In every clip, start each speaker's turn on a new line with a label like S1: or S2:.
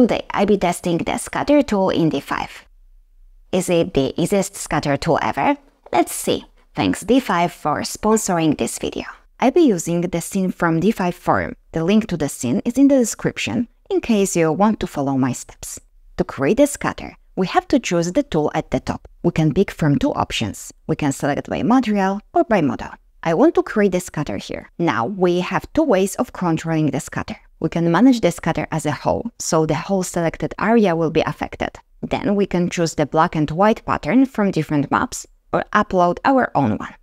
S1: Today I'll be testing the scatter tool in D5. Is it the easiest scatter tool ever? Let's see. Thanks D5 for sponsoring this video. I'll be using the scene from D5 forum. The link to the scene is in the description in case you want to follow my steps. To create a scatter, we have to choose the tool at the top. We can pick from two options. We can select by material or by model. I want to create a scatter here. Now we have two ways of controlling the scatter. We can manage the scatter as a whole, so the whole selected area will be affected. Then we can choose the black and white pattern from different maps or upload our own one.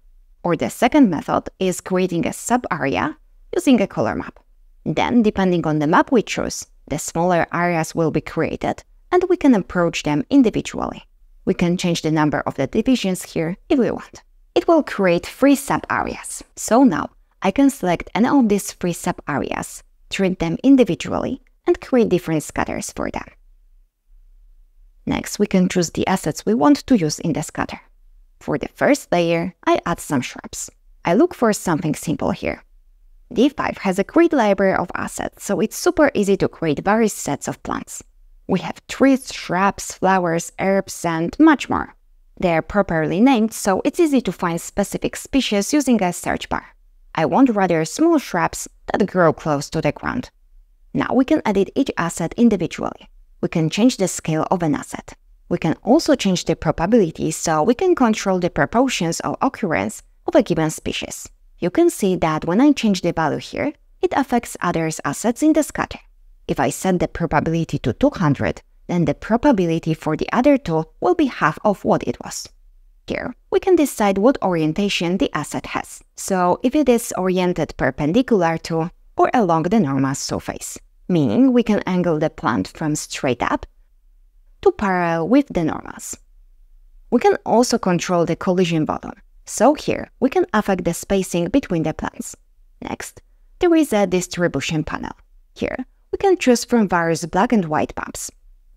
S1: Or the second method is creating a sub-area using a color map. Then, depending on the map we choose, the smaller areas will be created and we can approach them individually. We can change the number of the divisions here if we want. It will create three sub-areas. So now I can select any of these three sub-areas treat them individually, and create different scatters for them. Next, we can choose the assets we want to use in the scatter. For the first layer, I add some shrubs. I look for something simple here. D5 has a great library of assets, so it's super easy to create various sets of plants. We have trees, shrubs, flowers, herbs, and much more. They are properly named, so it's easy to find specific species using a search bar. I want rather small shrubs that grow close to the ground. Now we can edit each asset individually. We can change the scale of an asset. We can also change the probability so we can control the proportions or occurrence of a given species. You can see that when I change the value here, it affects other assets in the scatter. If I set the probability to 200, then the probability for the other two will be half of what it was. Here, we can decide what orientation the asset has, so if it is oriented perpendicular to or along the normal surface, meaning we can angle the plant from straight up to parallel with the normals. We can also control the collision volume, so here we can affect the spacing between the plants. Next, there is a distribution panel. Here, we can choose from various black and white maps.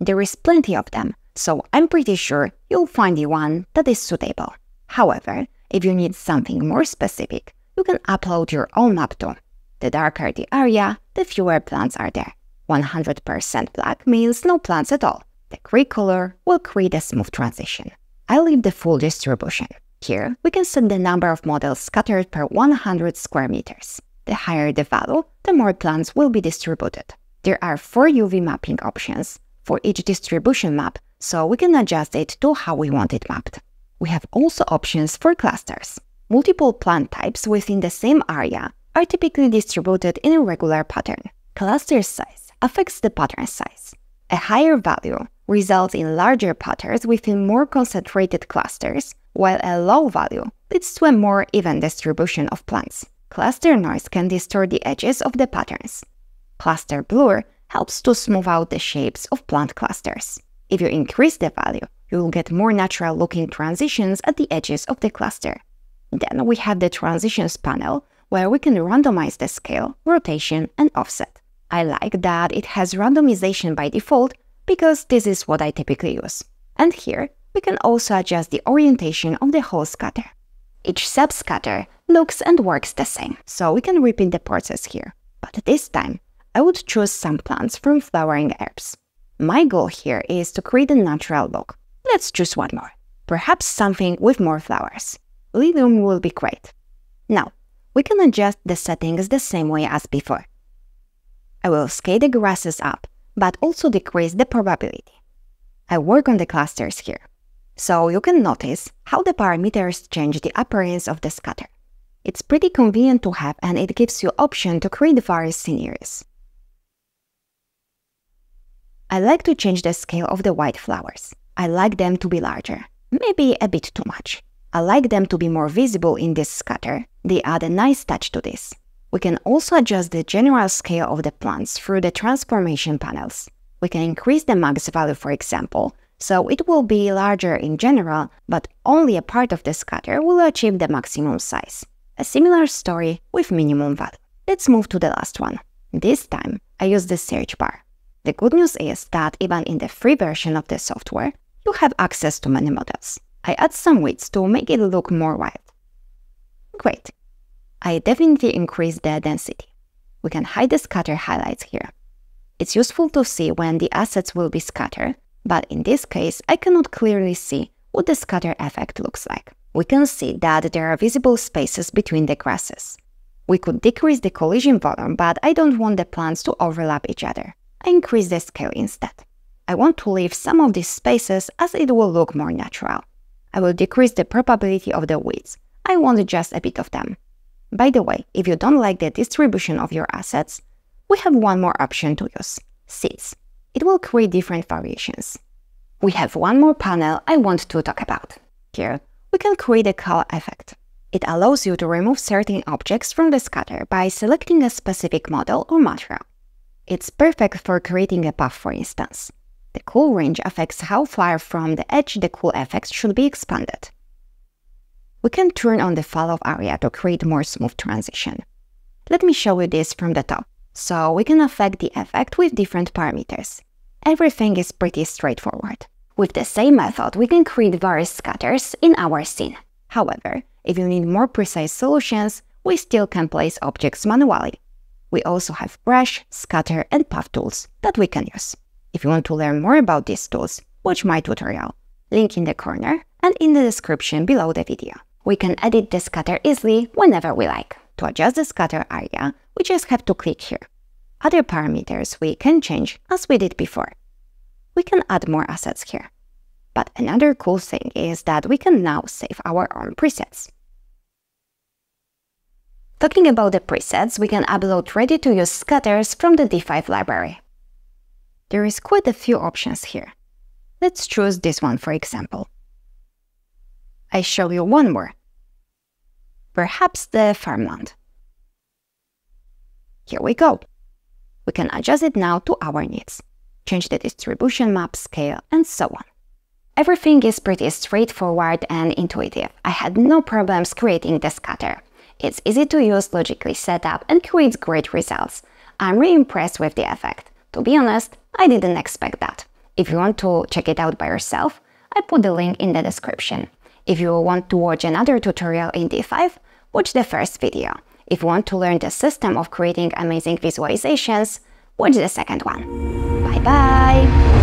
S1: There is plenty of them, so I'm pretty sure you'll find the one that is suitable. However, if you need something more specific, you can upload your own map too. The darker the area, the fewer plants are there. 100% black means no plants at all. The gray color will create a smooth transition. I leave the full distribution. Here, we can set the number of models scattered per 100 square meters. The higher the value, the more plants will be distributed. There are four UV mapping options for each distribution map so we can adjust it to how we want it mapped. We have also options for clusters. Multiple plant types within the same area are typically distributed in a regular pattern. Cluster size affects the pattern size. A higher value results in larger patterns within more concentrated clusters, while a low value leads to a more even distribution of plants. Cluster noise can distort the edges of the patterns. Cluster blur helps to smooth out the shapes of plant clusters. If you increase the value, you will get more natural looking transitions at the edges of the cluster. Then we have the transitions panel, where we can randomize the scale, rotation, and offset. I like that it has randomization by default because this is what I typically use. And here, we can also adjust the orientation of the whole scatter. Each subscatter looks and works the same, so we can repeat the process here. But this time, I would choose some plants from flowering herbs. My goal here is to create a natural look. Let's choose one more. Perhaps something with more flowers. Lilium will be great. Now, we can adjust the settings the same way as before. I will scale the grasses up, but also decrease the probability. I work on the clusters here, so you can notice how the parameters change the appearance of the scatter. It's pretty convenient to have and it gives you option to create various scenarios. I like to change the scale of the white flowers. I like them to be larger, maybe a bit too much. I like them to be more visible in this scatter. They add a nice touch to this. We can also adjust the general scale of the plants through the transformation panels. We can increase the max value, for example, so it will be larger in general, but only a part of the scatter will achieve the maximum size. A similar story with minimum value. Let's move to the last one. This time, I use the search bar. The good news is that even in the free version of the software, you have access to many models. I add some weights to make it look more wild. Great. I definitely increase the density. We can hide the scatter highlights here. It's useful to see when the assets will be scattered, but in this case, I cannot clearly see what the scatter effect looks like. We can see that there are visible spaces between the grasses. We could decrease the collision volume, but I don't want the plants to overlap each other. I increase the scale instead. I want to leave some of these spaces as it will look more natural. I will decrease the probability of the weeds. I want just a bit of them. By the way, if you don't like the distribution of your assets, we have one more option to use, seeds. It will create different variations. We have one more panel I want to talk about. Here, we can create a cull effect. It allows you to remove certain objects from the scatter by selecting a specific model or material. It's perfect for creating a path, for instance. The cull range affects how far from the edge the cull effects should be expanded. We can turn on the fall-off area to create more smooth transition. Let me show you this from the top. So we can affect the effect with different parameters. Everything is pretty straightforward. With the same method, we can create various scatters in our scene. However, if you need more precise solutions, we still can place objects manually. We also have brush, scatter, and path tools that we can use. If you want to learn more about these tools, watch my tutorial. Link in the corner and in the description below the video. We can edit the scatter easily whenever we like. To adjust the scatter area, we just have to click here. Other parameters we can change as we did before. We can add more assets here. But another cool thing is that we can now save our own presets. Talking about the presets, we can upload ready-to-use scatters from the D5 library. There is quite a few options here. Let's choose this one for example. I show you one more. Perhaps the farmland. Here we go. We can adjust it now to our needs, change the distribution map, scale, and so on. Everything is pretty straightforward and intuitive. I had no problems creating the scatter. It's easy to use, logically set up, and creates great results. I'm really impressed with the effect. To be honest, I didn't expect that. If you want to check it out by yourself, I put the link in the description. If you want to watch another tutorial in D5, watch the first video. If you want to learn the system of creating amazing visualizations, watch the second one. Bye bye!